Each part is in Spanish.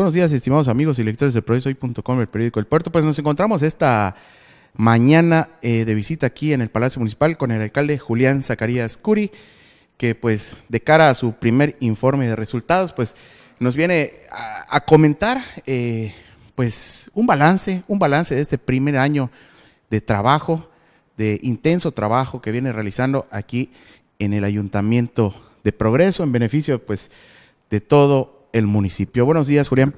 Buenos días, estimados amigos y lectores de Progresoy.com, el periódico El Puerto. Pues nos encontramos esta mañana eh, de visita aquí en el Palacio Municipal con el alcalde Julián Zacarías Curi, que pues de cara a su primer informe de resultados, pues nos viene a, comentar eh, pues un balance, un balance de este primer año de trabajo, de intenso trabajo que viene realizando aquí en el Ayuntamiento de Progreso en beneficio pues de todo el municipio. Buenos días, Julián.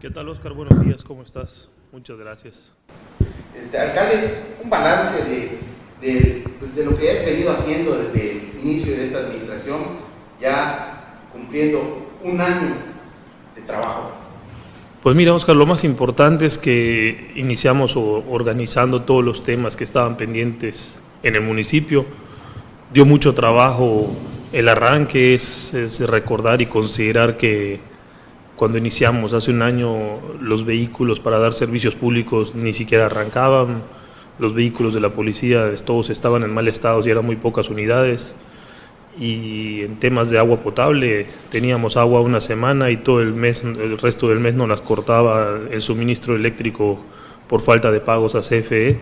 ¿Qué tal, Oscar? Buenos días, ¿cómo estás? Muchas gracias. Este, alcalde, un balance de, pues, de, lo que has venido haciendo desde el inicio de esta administración, ya cumpliendo un año de trabajo. Pues mira, Oscar, lo más importante es que iniciamos organizando todos los temas que estaban pendientes en el municipio. Dio mucho trabajo el arranque, es, recordar y considerar que cuando iniciamos hace un año los vehículos para dar servicios públicos ni siquiera arrancaban, los vehículos de la policía todos estaban en mal estado y eran muy pocas unidades. Y en temas de agua potable teníamos agua una semana y todo el mes, el resto del mes no las cortaba el suministro eléctrico por falta de pagos a CFE.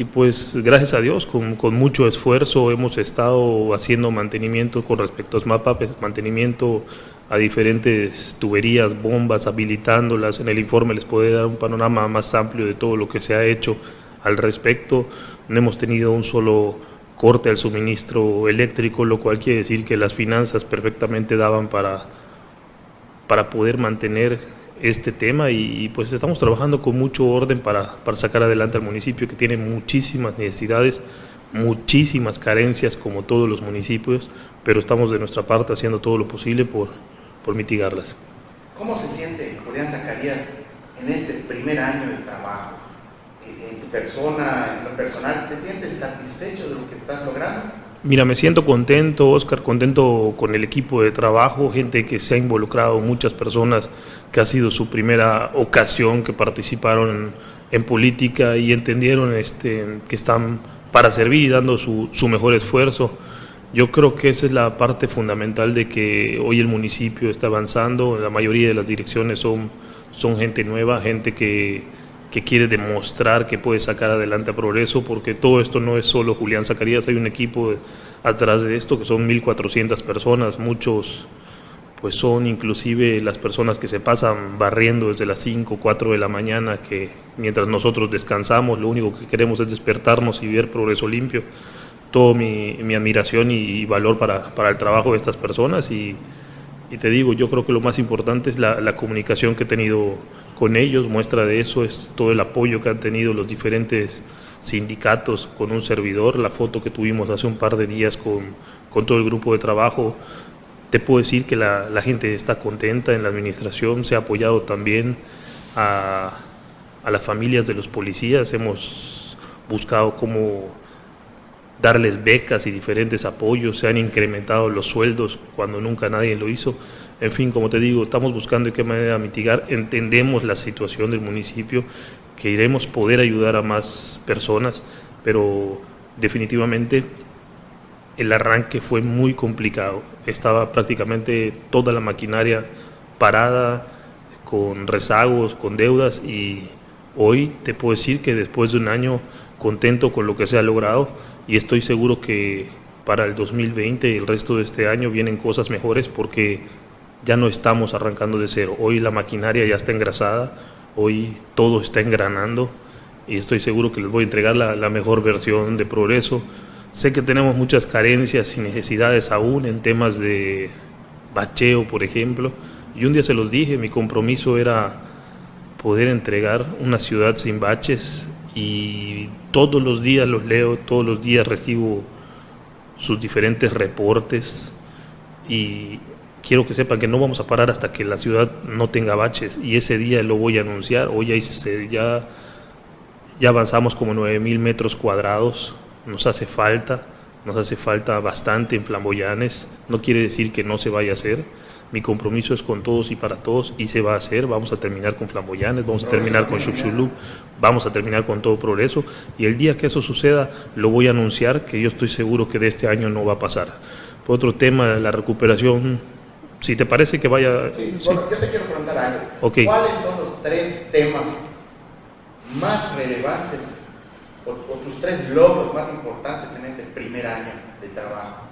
Y pues gracias a Dios, con, con mucho esfuerzo hemos estado haciendo mantenimiento con respecto a SMAPAP, mantenimiento a diferentes tuberías, bombas, habilitándolas. En el informe les puede dar un panorama más amplio de todo lo que se ha hecho al respecto. No hemos tenido un solo corte al suministro eléctrico, lo cual quiere decir que las finanzas perfectamente daban para, para poder mantener este tema y, pues estamos trabajando con mucho orden para, para sacar adelante al municipio que tiene muchísimas necesidades, muchísimas carencias como todos los municipios, pero estamos de nuestra parte haciendo todo lo posible por, por mitigarlas. ¿Cómo se siente Julián Zacarías en este primer año de trabajo? En tu persona, en tu personal, ¿te sientes satisfecho de lo que estás logrando? Mira, me siento contento, Oscar, contento con el equipo de trabajo, gente que se ha involucrado, muchas personas que ha sido su primera ocasión que participaron en, política y entendieron este, que están para servir y dando su, su mejor esfuerzo. Yo creo que esa es la parte fundamental de que hoy el municipio está avanzando, la mayoría de las direcciones son, son gente nueva, gente que, que quiere demostrar que puede sacar adelante a Progreso, porque todo esto no es solo Julián Zacarías, hay un equipo atrás de esto que son 1.400 personas, muchos pues son inclusive las personas que se pasan barriendo desde las 5, 4 de la mañana, que mientras nosotros descansamos, lo único que queremos es despertarnos y ver Progreso limpio. Toda mi, mi, admiración y, valor para, para, el trabajo de estas personas y, y, te digo, yo creo que lo más importante es la, la, comunicación que he tenido con ellos, muestra de eso es todo el apoyo que han tenido los diferentes sindicatos con un servidor, la foto que tuvimos hace un par de días con, con todo el grupo de trabajo, te puedo decir que la, la, gente está contenta en la administración, se ha apoyado también a, a las familias de los policías, hemos buscado cómo darles becas y diferentes apoyos, se han incrementado los sueldos cuando nunca nadie lo hizo. En fin, como te digo, estamos buscando de qué manera mitigar, entendemos la situación del municipio, que iremos poder ayudar a más personas, pero definitivamente el arranque fue muy complicado. Estaba prácticamente toda la maquinaria parada, con rezagos, con deudas y hoy te puedo decir que después de un año contento con lo que se ha logrado, y estoy seguro que para el 2020 y el resto de este año vienen cosas mejores porque ya no estamos arrancando de cero. Hoy la maquinaria ya está engrasada, hoy todo está engranando y estoy seguro que les voy a entregar la, la mejor versión de progreso. Sé que tenemos muchas carencias y necesidades aún en temas de bacheo, por ejemplo. Y un día se los dije, mi compromiso era poder entregar una ciudad sin baches y todos los días los leo, todos los días recibo sus diferentes reportes y quiero que sepan que no vamos a parar hasta que la ciudad no tenga baches y ese día lo voy a anunciar. Hoy ya, ya, avanzamos como 9.000 metros cuadrados, nos hace falta, nos hace falta bastante en Flamboyanes, no quiere decir que no se vaya a hacer mi compromiso es con todos y para todos y se va a hacer. Vamos a terminar con Flamboyanes, vamos a terminar con Xuxulú, vamos a terminar con todo progreso. Y el día que eso suceda, lo voy a anunciar que yo estoy seguro que de este año no va a pasar. Por otro tema, la recuperación Si te parece que vaya... Sí, yo te quiero preguntar algo. ¿Cuáles son los tres temas más relevantes o, tus tres logros más importantes en este primer año de trabajo?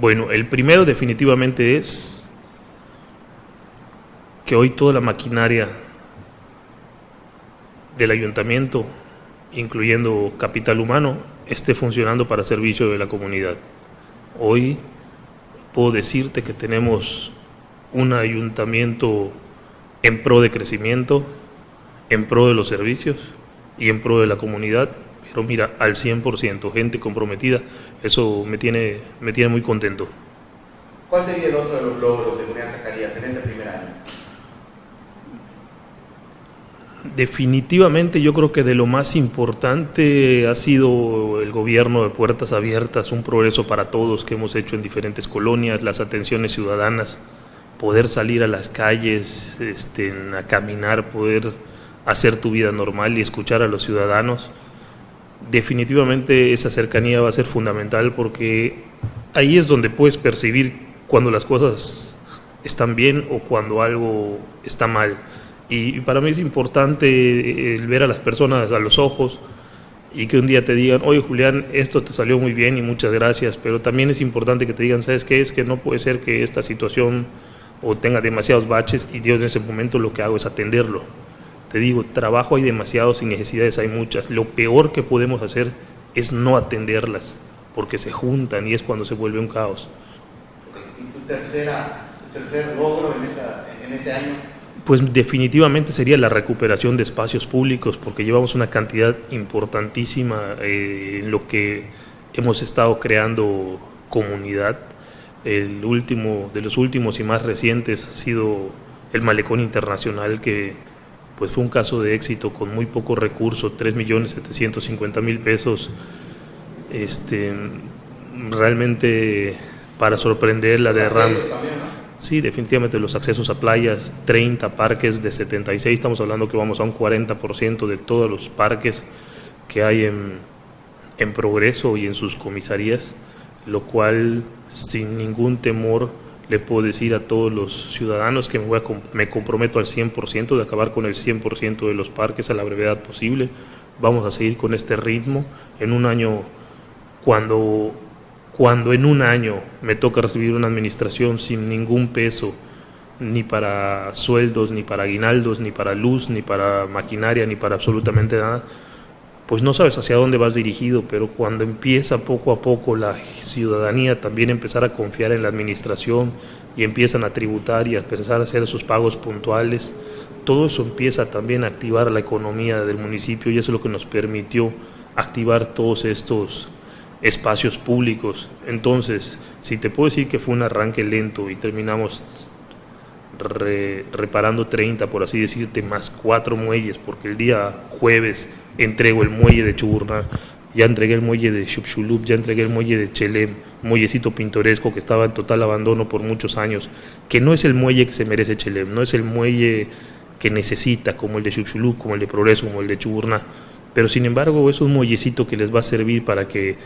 Bueno, el primero definitivamente es que hoy toda la maquinaria del ayuntamiento, incluyendo capital humano, esté funcionando para servicio de la comunidad. Hoy puedo decirte que tenemos un ayuntamiento en pro de crecimiento, en pro de los servicios y en pro de la comunidad, pero mira, al 100%, gente comprometida, eso me tiene, me tiene muy contento. ¿Cuál sería el otro de los logros de Julián Zacarías en este primer año? Definitivamente yo creo que de lo más importante ha sido el gobierno de puertas abiertas, un progreso para todos que hemos hecho en diferentes colonias, las atenciones ciudadanas, poder salir a las calles, este, a caminar, poder hacer tu vida normal y escuchar a los ciudadanos. Definitivamente esa cercanía va a ser fundamental porque ahí es donde puedes percibir cuando las cosas están bien o cuando algo está mal. Y para mí es importante el ver a las personas a los ojos y que un día te digan, oye Julián, esto te salió muy bien y muchas gracias, pero también es importante que te digan, ¿sabes qué? Es que no puede ser que esta situación o tenga demasiados baches y Dios en ese momento lo que hago es atenderlo. Te digo, trabajo hay demasiados y necesidades hay muchas. Lo peor que podemos hacer es no atenderlas, porque se juntan y es cuando se vuelve un caos. ¿Y tu, tercera, tercer logro en, en este año? Pues definitivamente sería la recuperación de espacios públicos, porque llevamos una cantidad importantísima eh, en lo que hemos estado creando comunidad. El último, de los últimos y más recientes ha sido el Malecón Internacional, que pues fue un caso de éxito con muy poco recurso, 3.750.000 pesos, este, realmente para sorprender la derrama. Sí, definitivamente los accesos a playas, 30 parques de 76, estamos hablando que vamos a un 40% de todos los parques que hay en, en progreso y en sus comisarías, lo cual sin ningún temor le puedo decir a todos los ciudadanos que me, voy me comprometo al 100% de acabar con el 100% de los parques a la brevedad posible. Vamos a seguir con este ritmo. En un año, cuando, cuando en un año me toca recibir una administración sin ningún peso, ni para sueldos, ni para aguinaldos, ni para luz, ni para maquinaria, ni para absolutamente nada, pues no sabes hacia dónde vas dirigido, pero cuando empieza poco a poco la ciudadanía también empezar a confiar en la administración y empiezan a tributar y a empezar a hacer sus pagos puntuales, todo eso empieza también a activar la economía del municipio y eso es lo que nos permitió activar todos estos espacios públicos. Entonces, si te puedo decir que fue un arranque lento y terminamos reparando 30, por así decirte, más cuatro muelles, porque el día jueves entrego el muelle de Chuburná, ya entregué el muelle de Shupshulup, ya entregué el muelle de Chelem, muellecito pintoresco que estaba en total abandono por muchos años, que no es el muelle que se merece Chelem, no es el muelle que necesita, como el de Shupshulup, como el de Progreso, como el de Chuburná, pero sin embargo es un muellecito que les va a servir para que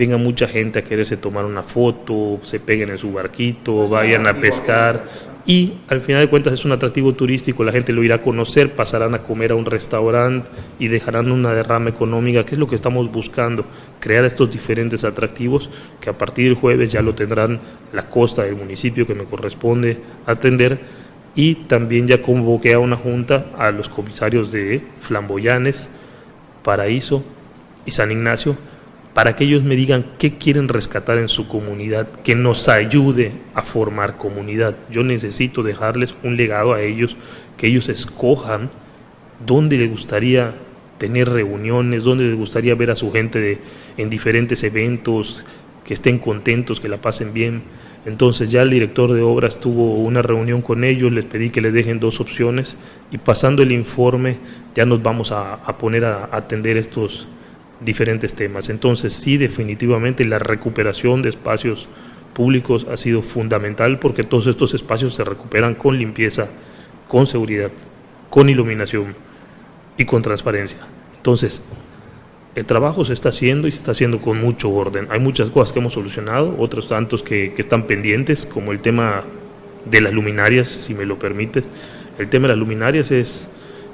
venga mucha gente a quererse tomar una foto, se peguen en su barquito, vayan a pescar, y al final de cuentas es un atractivo turístico, la gente lo irá a conocer, pasarán a comer a un restaurante y dejarán una derrama económica, que es lo que estamos buscando, crear estos diferentes atractivos que a partir del jueves ya lo tendrán la costa del municipio que me corresponde atender y también ya convoqué a una junta a los comisarios de Flamboyanes, Paraíso y San Ignacio para que ellos me digan qué quieren rescatar en su comunidad, que nos ayude a formar comunidad. Yo necesito dejarles un legado a ellos, que ellos escojan dónde les gustaría tener reuniones, dónde les gustaría ver a su gente en diferentes eventos, que estén contentos, que la pasen bien. Entonces ya el director de obras tuvo una reunión con ellos, les pedí que les dejen dos opciones y pasando el informe ya nos vamos a, a poner a atender estos, diferentes temas. Entonces, sí, definitivamente la recuperación de espacios públicos ha sido fundamental porque todos estos espacios se recuperan con limpieza, con seguridad, con iluminación y con transparencia. Entonces, el trabajo se está haciendo y se está haciendo con mucho orden. Hay muchas cosas que hemos solucionado, otros tantos que, que están pendientes, como el tema de las luminarias, si me lo permites. El tema de las luminarias es,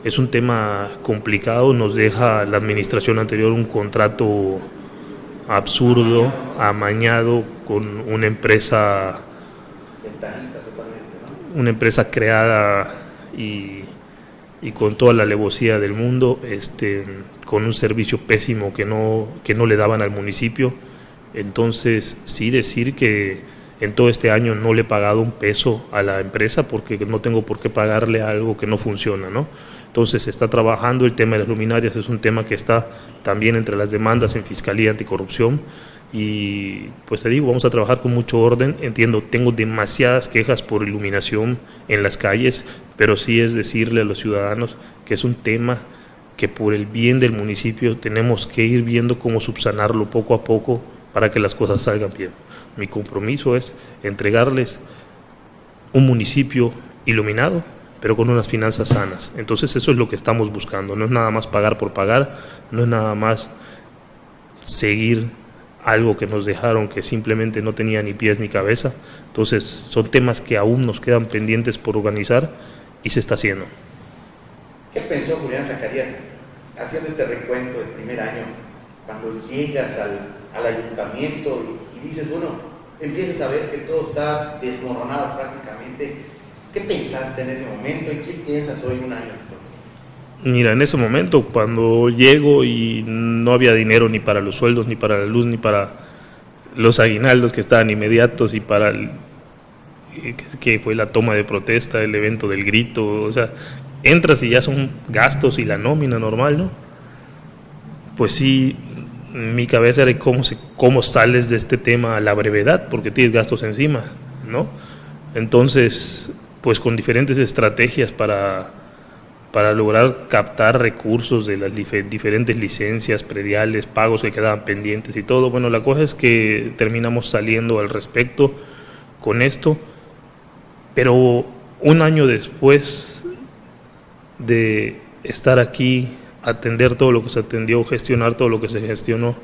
es un tema complicado, nos deja la administración anterior un contrato absurdo, amañado, con una empresa, una empresa creada y, y, con toda la alevosía del mundo, este, con un servicio pésimo que no, que no le daban al municipio. Entonces, sí decir que en todo este año no le he pagado un peso a la empresa porque no tengo por qué pagarle algo que no funciona, ¿no? Entonces se está trabajando, el tema de las luminarias es un tema que está también entre las demandas en Fiscalía Anticorrupción y pues te digo, vamos a trabajar con mucho orden, entiendo, tengo demasiadas quejas por iluminación en las calles, pero sí es decirle a los ciudadanos que es un tema que por el bien del municipio tenemos que ir viendo cómo subsanarlo poco a poco para que las cosas salgan bien. Mi compromiso es entregarles un municipio iluminado, pero con unas finanzas sanas. Entonces eso es lo que estamos buscando. No es nada más pagar por pagar, no es nada más seguir algo que nos dejaron que simplemente no tenía ni pies ni cabeza. Entonces son temas que aún nos quedan pendientes por organizar y se está haciendo. ¿Qué pensó Julián Zacarías haciendo este recuento del primer año cuando llegas al, ayuntamiento y dices, bueno, empiezas a ver que todo está desmoronado prácticamente. ¿Qué pensaste en ese momento y qué piensas hoy un año después? Mira, en ese momento, cuando llego y no había dinero ni para los sueldos, ni para la luz, ni para los aguinaldos que estaban inmediatos y para el, que fue la toma de protesta, el evento del grito, o sea, entras y ya son gastos y la nómina normal, ¿no? Pues sí, mi cabeza era cómo, se, cómo sales de este tema a la brevedad, porque tienes gastos encima, ¿no? Entonces, pues con diferentes estrategias para, para lograr captar recursos de las diferentes licencias prediales, pagos que quedaban pendientes y todo. Bueno, la cosa es que terminamos saliendo al respecto con esto, pero un año después de estar aquí atender todo lo que se atendió, gestionar todo lo que se gestionó,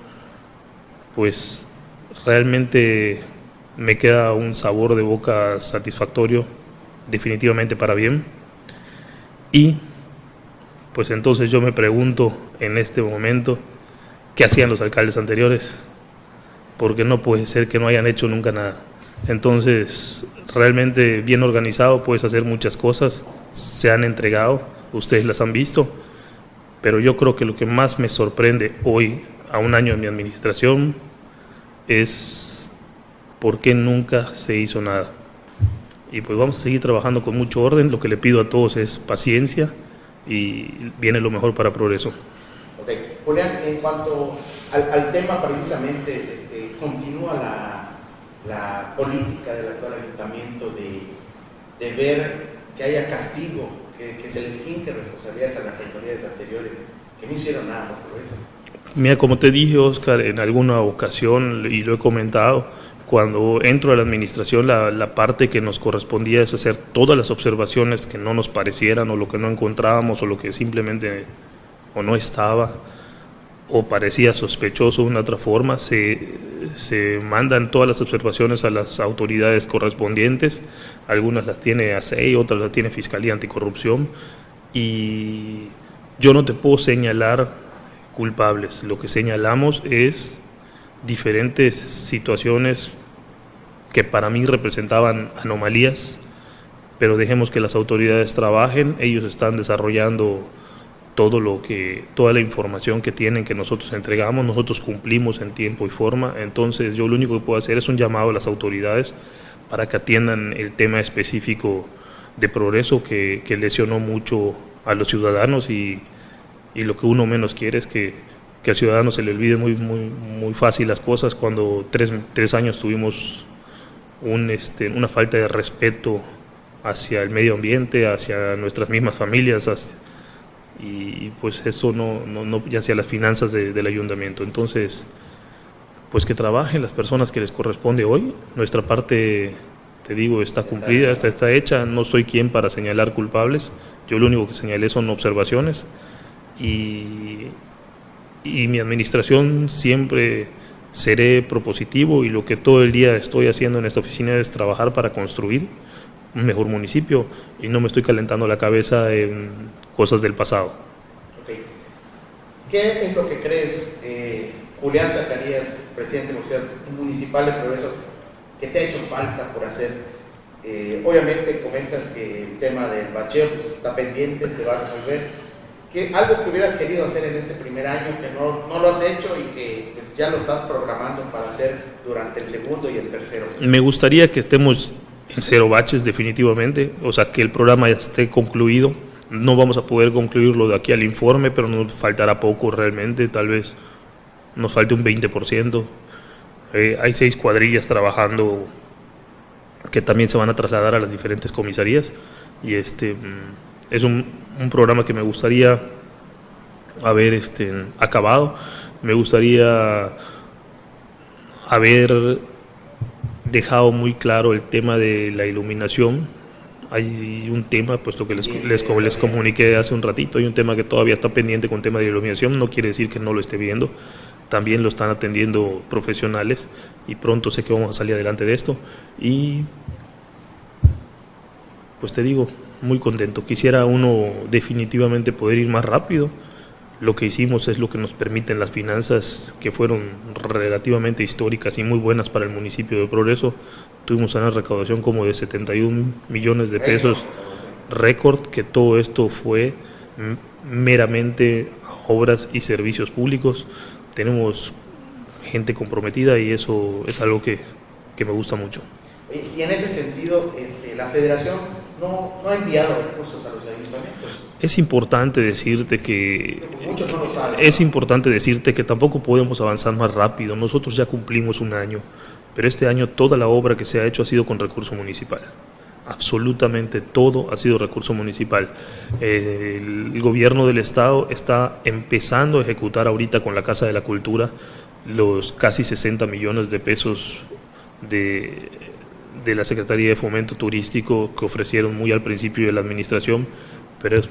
pues realmente me queda un sabor de boca satisfactorio, definitivamente para bien. Y pues entonces yo me pregunto en este momento, ¿qué hacían los alcaldes anteriores? Porque no puede ser que no hayan hecho nunca nada. Entonces, realmente bien organizado, puedes hacer muchas cosas, se han entregado, ustedes las han visto, pero yo creo que lo que más me sorprende hoy, a un año de mi administración, es por qué nunca se hizo nada. Y pues vamos a seguir trabajando con mucho orden. Lo que le pido a todos es paciencia y viene lo mejor para progreso. Ok, Julián, en cuanto al, tema precisamente, este, continúa la, la, política del actual ayuntamiento de, de ver que haya castigo que, se les finque responsabilidades a las autoridades anteriores, que no hicieron nada por eso. Mira, como te dije, Oscar, en alguna ocasión, y lo he comentado, cuando entro a la administración, la, la, parte que nos correspondía es hacer todas las observaciones que no nos parecieran o lo que no encontrábamos o lo que simplemente o no estaba o parecía sospechoso de una otra forma, se, se mandan todas las observaciones a las autoridades correspondientes, algunas las tiene ASEI, otras las tiene Fiscalía Anticorrupción, y yo no te puedo señalar culpables, lo que señalamos es diferentes situaciones que para mí representaban anomalías, pero dejemos que las autoridades trabajen, ellos están desarrollando todo lo que toda la información que tienen que nosotros entregamos, nosotros cumplimos en tiempo y forma, entonces yo lo único que puedo hacer es un llamado a las autoridades para que atiendan el tema específico de progreso que, lesionó mucho a los ciudadanos y, y, lo que uno menos quiere es que, que al ciudadano se le olvide muy, muy, muy fácil las cosas cuando tres, tres años tuvimos un, este, una falta de respeto hacia el medio ambiente, hacia nuestras mismas familias, hacia, y pues eso no, no, no ya sea las finanzas del ayuntamiento. Entonces, pues que trabajen las personas que les corresponde hoy. Nuestra parte, te digo, está cumplida, está, está hecha. No soy quien para señalar culpables. Yo lo único que señalé son observaciones y, y mi administración siempre seré propositivo y lo que todo el día estoy haciendo en esta oficina es trabajar para construir un mejor municipio y no me estoy calentando la cabeza en cosas del pasado. ¿Qué es lo que crees, eh, Julián Zacarías, presidente municipal de Progreso, que te ha hecho falta por hacer? Eh, obviamente comentas que el tema del bacheo pues, está pendiente, se va a resolver. ¿Qué, algo que hubieras querido hacer en este primer año que no, no lo has hecho y que pues, ya lo estás programando para hacer durante el segundo y el tercero? Me gustaría que estemos en cero baches definitivamente, o sea, que el programa ya esté concluido. No vamos a poder concluirlo de aquí al informe, pero nos faltará poco realmente, tal vez nos falte un 20%. Eh, hay seis cuadrillas trabajando que también se van a trasladar a las diferentes comisarías y este mm, es un, un programa que me gustaría haber este, acabado. Me gustaría haber dejado muy claro el tema de la iluminación. Hay un tema, puesto que les, les, les comuniqué hace un ratito, hay un tema que todavía está pendiente con el tema de iluminación, no quiere decir que no lo esté viendo, también lo están atendiendo profesionales y pronto sé que vamos a salir adelante de esto. Y pues te digo, muy contento. Quisiera uno definitivamente poder ir más rápido lo que hicimos es lo que nos permiten las finanzas que fueron relativamente históricas y muy buenas para el municipio de Progreso. Tuvimos una recaudación como de 71 millones de pesos, récord, que todo esto fue meramente obras y servicios públicos. Tenemos gente comprometida y eso es algo que, que me gusta mucho. Y en ese sentido, este, la federación no, no ha enviado recursos a los ayuntamientos. Es importante decirte que es importante decirte que tampoco podemos avanzar más rápido. Nosotros ya cumplimos un año, pero este año toda la obra que se ha hecho ha sido con recurso municipal. Absolutamente todo ha sido recurso municipal. el gobierno del estado está empezando a ejecutar ahorita con la Casa de la Cultura los casi 60 millones de pesos de, de la Secretaría de Fomento Turístico que ofrecieron muy al principio de la administración, pero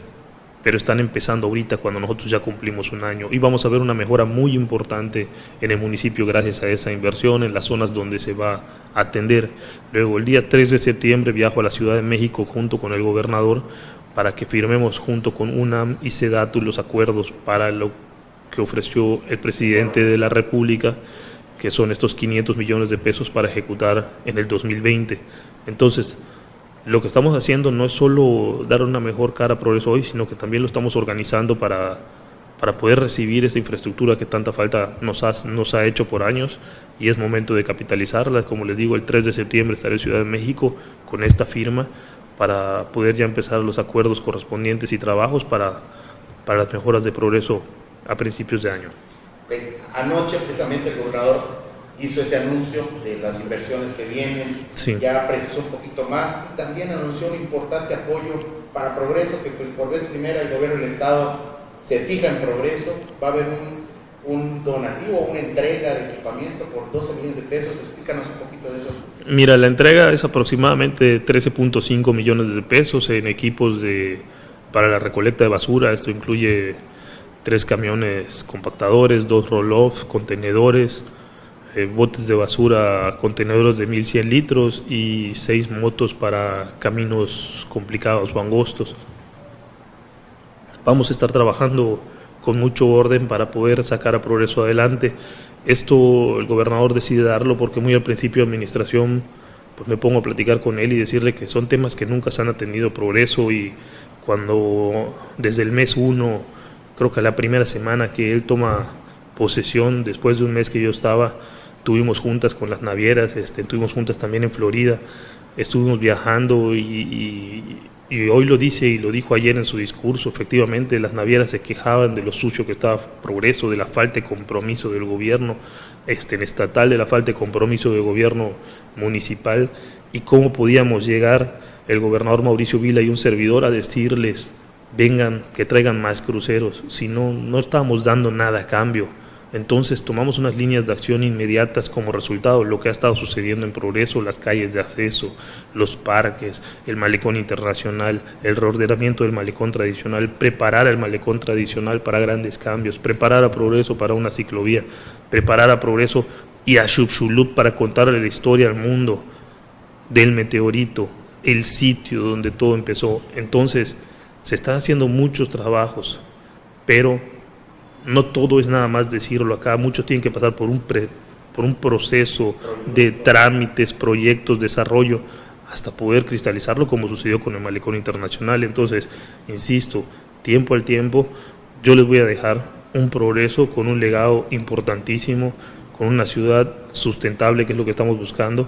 pero están empezando ahorita cuando nosotros ya cumplimos un año y vamos a ver una mejora muy importante en el municipio gracias a esa inversión en las zonas donde se va a atender. Luego el día 3 de septiembre viajo a la Ciudad de México junto con el gobernador para que firmemos junto con UNAM y SEDATU los acuerdos para lo que ofreció el presidente de la República, que son estos 500 millones de pesos para ejecutar en el 2020. Entonces, lo que estamos haciendo no es solo dar una mejor cara a Progreso hoy, sino que también lo estamos organizando para, para poder recibir esa infraestructura que tanta falta nos ha, nos ha hecho por años y es momento de capitalizarla. Como les digo, el 3 de septiembre estaré en Ciudad de México con esta firma para poder ya empezar los acuerdos correspondientes y trabajos para, para las mejoras de progreso a principios de año. Anoche precisamente el gobernador hizo ese anuncio de las inversiones que vienen, ya precisó un poquito más y también anunció un importante apoyo para Progreso, que pues por vez primera el gobierno del Estado se fija en Progreso, va a haber un, un donativo, una entrega de equipamiento por 12 millones de pesos, explícanos un poquito de eso. Mira, la entrega es aproximadamente 13.5 millones de pesos en equipos de, para la recolecta de basura, esto incluye tres camiones compactadores, dos roll-off, contenedores, eh, botes de basura, contenedores de 1100 litros y seis motos para caminos complicados o angostos. Vamos a estar trabajando con mucho orden para poder sacar a Progreso adelante. Esto el gobernador decide darlo porque muy al principio de administración pues me pongo a platicar con él y decirle que son temas que nunca se han atendido progreso y cuando desde el mes uno, creo que la primera semana que él toma posesión, después de un mes que yo estaba, tuvimos juntas con las navieras, este, tuvimos juntas también en Florida, estuvimos viajando y, hoy lo dice y lo dijo ayer en su discurso, efectivamente las navieras se quejaban de lo sucio que estaba Progreso, de la falta de compromiso del gobierno este, estatal, de la falta de compromiso del gobierno municipal y cómo podíamos llegar el gobernador Mauricio Vila y un servidor a decirles vengan, que traigan más cruceros, si no, no estábamos dando nada a cambio Entonces tomamos unas líneas de acción inmediatas como resultado, lo que ha estado sucediendo en Progreso, las calles de acceso, los parques, el malecón internacional, el reordenamiento del malecón tradicional, preparar el malecón tradicional para grandes cambios, preparar a Progreso para una ciclovía, preparar a Progreso y a Shubshulut para contarle la historia al mundo del meteorito, el sitio donde todo empezó. Entonces, se están haciendo muchos trabajos, pero no todo es nada más decirlo acá, muchos tienen que pasar por un, por un proceso de trámites, proyectos, desarrollo, hasta poder cristalizarlo como sucedió con el Malecón Internacional. Entonces, insisto, tiempo al tiempo, yo les voy a dejar un progreso con un legado importantísimo, con una ciudad sustentable, que es lo que estamos buscando,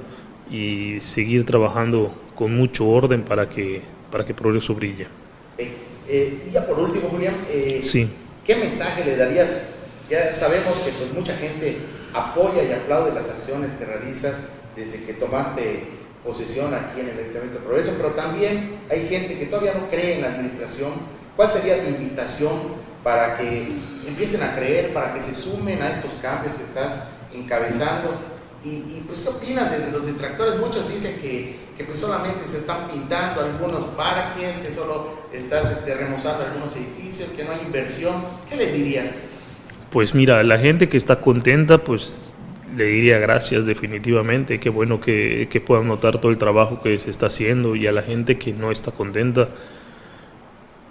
y seguir trabajando con mucho orden para que, para que Progreso brille. Eh, eh, y ya por último, Julián, eh, sí ¿Qué mensaje le darías? Ya sabemos que pues, mucha gente apoya y aplaude las acciones que realizas desde que tomaste posesión aquí en el Ayuntamiento de Progreso, pero también hay gente que todavía no cree en la administración. ¿Cuál sería tu invitación para que empiecen a creer, para que se sumen a estos cambios que estás encabezando? Y, pues, ¿qué opinas de los detractores? Muchos dicen que, que, pues solamente se están pintando algunos parques, que solo estás este, remozando algunos edificios, que no hay inversión. ¿Qué les dirías? Pues mira, la gente que está contenta, pues le diría gracias definitivamente, qué bueno que, que puedan notar todo el trabajo que se está haciendo y a la gente que no está contenta,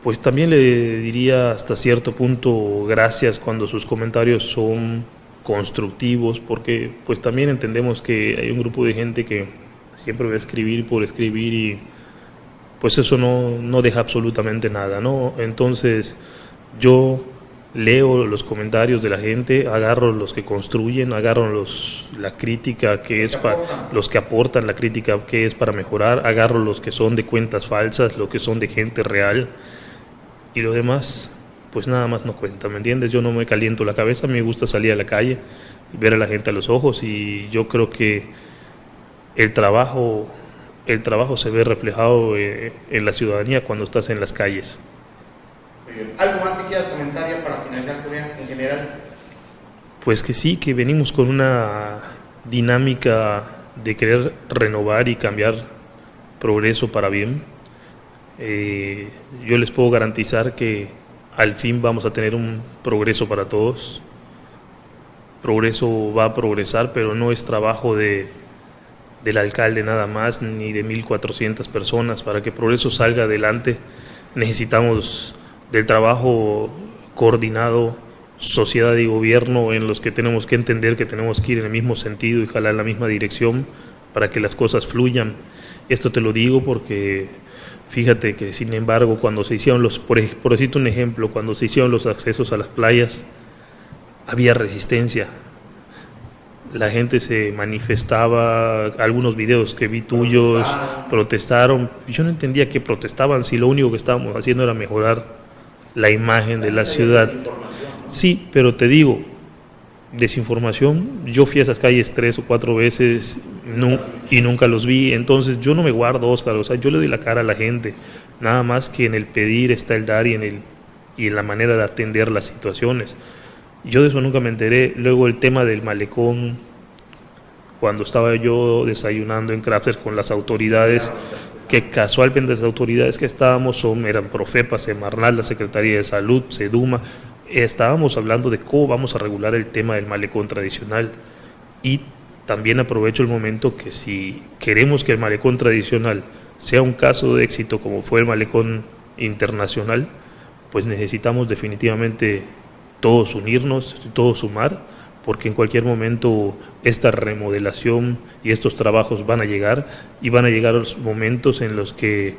pues también le diría hasta cierto punto gracias cuando sus comentarios son constructivos, porque pues también entendemos que hay un grupo de gente que siempre va a escribir por escribir y pues eso no, no deja absolutamente nada, ¿no? Entonces yo leo los comentarios de la gente, agarro los que construyen, agarro los, la crítica que es para los que aportan la crítica que es para mejorar, agarro los que son de cuentas falsas, lo que son de gente real y lo demás pues nada más no cuenta, ¿me entiendes? Yo no me caliento la cabeza, me gusta salir a la calle y ver a la gente a los ojos y yo creo que el trabajo, el trabajo se ve reflejado eh, en la ciudadanía cuando estás en las calles. ¿Algo más que quieras comentar ya para finalizar, Julián, en general? Pues que sí, que venimos con una dinámica de querer renovar y cambiar progreso para bien. Eh, yo les puedo garantizar que al fin vamos a tener un progreso para todos. Progreso va a progresar, pero no es trabajo de, del alcalde nada más, ni de 1.400 personas. Para que Progreso salga adelante necesitamos del trabajo coordinado, sociedad y gobierno, en los que tenemos que entender que tenemos que ir en el mismo sentido y jalar en la misma dirección para que las cosas fluyan. Esto te lo digo porque Fíjate que, sin embargo, cuando se hicieron los, por, por decirte un ejemplo, cuando se hicieron los accesos a las playas, había resistencia. La gente se manifestaba, algunos videos que vi tuyos, protestaron. Yo no entendía qué protestaban si lo único que estábamos haciendo era mejorar la imagen de la ciudad. Sí, pero te digo, desinformación. Yo fui a esas calles tres o cuatro veces y nunca los vi. Entonces yo no me guardo, Oscar. O sea, yo le doy la cara a la gente. Nada más que en el pedir está el dar y en, el, y en la manera de atender las situaciones. Yo de eso nunca me enteré. Luego el tema del malecón, cuando estaba yo desayunando en Crafters con las autoridades, que casualmente las autoridades que estábamos son, eran Profepa, Semarnal, la Secretaría de Salud, Seduma, estábamos hablando de cómo vamos a regular el tema del malecón tradicional y también aprovecho el momento que si queremos que el malecón tradicional sea un caso de éxito como fue el malecón internacional, pues necesitamos definitivamente todos unirnos, todos sumar, porque en cualquier momento esta remodelación y estos trabajos van a llegar y van a llegar los momentos en los que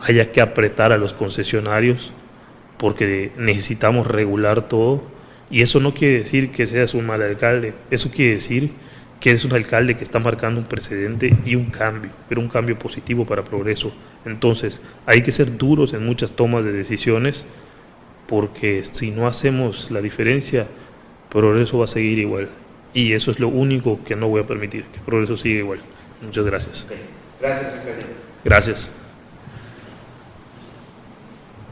haya que apretar a los concesionarios porque necesitamos regular todo. Y eso no quiere decir que seas un mal alcalde, eso quiere decir que eres un alcalde que está marcando un precedente y un cambio, pero un cambio positivo para progreso. Entonces, hay que ser duros en muchas tomas de decisiones, porque si no hacemos la diferencia, progreso va a seguir igual. Y eso es lo único que no voy a permitir, que progreso siga igual. Muchas gracias. Gracias, Gracias.